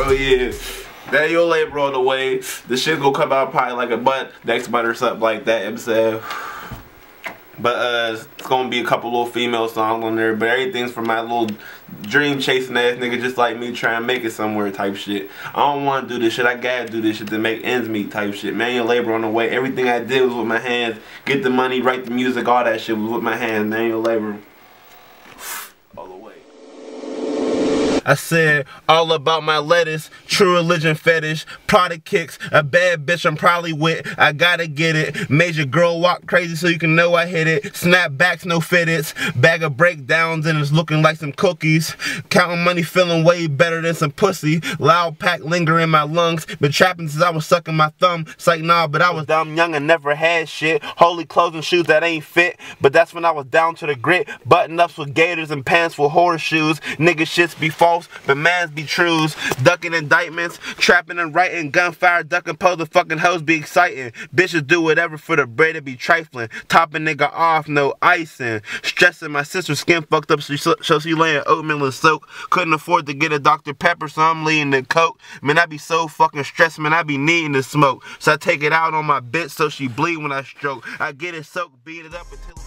Oh yeah. Manual labor on the way. The shit gonna come out probably like a month, next month or something like that, I'm saying. But uh, it's gonna be a couple little female songs on there, but everything's for my little dream chasing ass nigga just like me trying to make it somewhere type shit. I don't wanna do this shit, I gotta do this shit to make ends meet type shit. Manual labor on the way. Everything I did was with my hands. Get the money, write the music, all that shit was with my hands. Manual labor. All the way. I said all about my lettuce, true religion fetish, product kicks, a bad bitch I'm probably with, I gotta get it. Major girl walk crazy so you can know I hit it. Snapbacks, no fitteds, bag of breakdowns and it's looking like some cookies. Counting money feeling way better than some pussy. Loud pack linger in my lungs, been trapping since I was sucking my thumb. It's like nah, but I was dumb young and never had shit. Holy clothes and shoes that ain't fit, but that's when I was down to the grit. Button ups with gators and pants with horseshoes. Nigga shits be false but mans be trues. Ducking indictments, trapping and writing, gunfire, ducking pose the fucking hoes be exciting. Bitches do whatever for the bread to be trifling. Topping nigga off, no icing. Stressing my sister's skin fucked up, so she laying oatmeal and soak. Couldn't afford to get a Dr. Pepper, so I'm leading the coke. Man, I be so fucking stressed, man, I be needing to smoke. So I take it out on my bitch so she bleed when I stroke. I get it soaked, beat it up until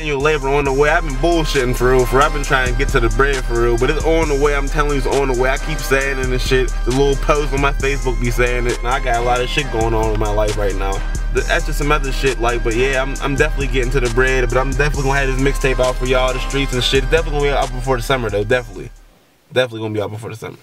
your labor on the way. I've been bullshitting for real. For I've been trying to get to the bread for real, but it's on the way. I'm telling you, it's on the way. I keep saying it and shit. The little post on my Facebook be saying it. I got a lot of shit going on in my life right now. That's just some other shit, like, but yeah, I'm, I'm definitely getting to the bread, but I'm definitely gonna have this mixtape out for y'all, the streets and shit. It's definitely gonna be out before the summer, though. Definitely. Definitely gonna be out before the summer.